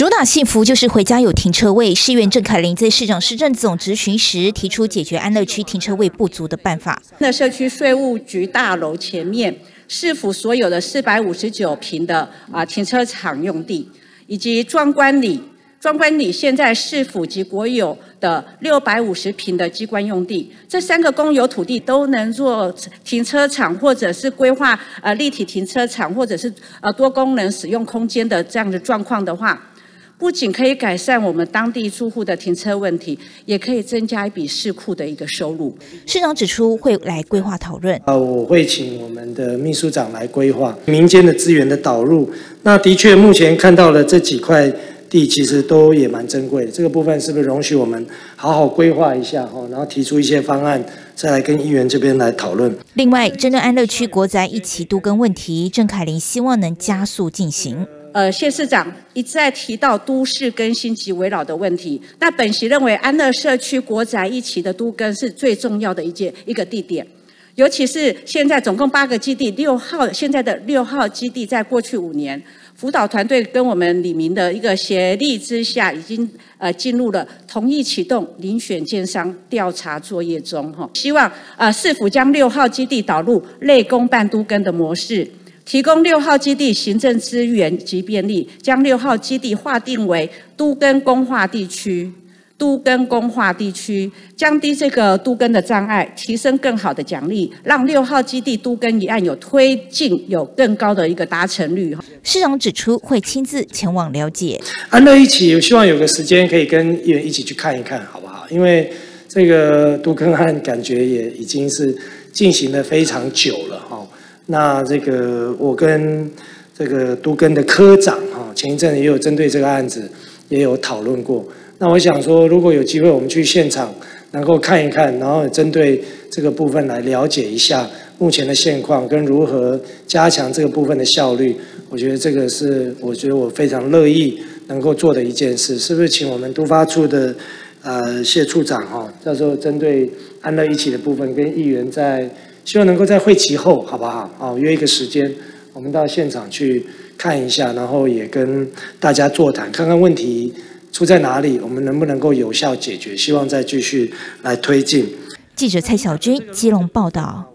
主打幸福就是回家有停车位。市议员郑凯琳在市长市政总执询时提出解决安乐区停车位不足的办法。那社区税务局大楼前面市府所有的四百五十九平的啊停车场用地，以及庄观里。庄观里现在市府及国有的六百五十平的机关用地，这三个公有土地都能做停车场，或者是规划呃立体停车场，或者是呃多功能使用空间的这样的状况的话，不仅可以改善我们当地住户的停车问题，也可以增加一笔市库的一个收入。市长指出会来规划讨论。啊，我会请我们的秘书长来规划民间的资源的导入。那的确，目前看到了这几块。地其实都也蛮珍贵的，这个部分是不是容许我们好好规划一下哈，然后提出一些方案，再来跟议员这边来讨论。另外，针对安乐区国宅一起都更问题，郑凯琳希望能加速进行。呃，谢市长一再提到都市更新及围绕的问题，那本席认为安乐社区国宅一起的都更是最重要的一件一个地点。尤其是现在总共八个基地，六号现在的六号基地，在过去五年辅导团队跟我们李明的一个协力之下，已经呃进入了同意启动遴选建商调查作业中哈。希望啊市府将六号基地导入类公办都更的模式，提供六号基地行政资源及便利，将六号基地划定为都跟公化地区。都跟工化地区降低这个都跟的障碍，提升更好的奖励，让六号基地都跟一案有推进，有更高的一个达成率。市长指出会亲自前往了解。安乐一起，希望有个时间可以跟议员一起去看一看，好不好？因为这个都跟案感觉也已经是进行的非常久了哈。那这个我跟这个都更的科长哈，前一阵也有针对这个案子也有讨论过。那我想说，如果有机会，我们去现场能够看一看，然后针对这个部分来了解一下目前的现况跟如何加强这个部分的效率，我觉得这个是我觉得我非常乐意能够做的一件事。是不是请我们都发处的呃谢处长哈，到时候针对安乐一起的部分跟议员在希望能够在会期后好不好？哦，约一个时间，我们到现场去看一下，然后也跟大家座谈，看看问题。出在哪里？我们能不能够有效解决？希望再继续来推进。记者蔡小军基隆报道。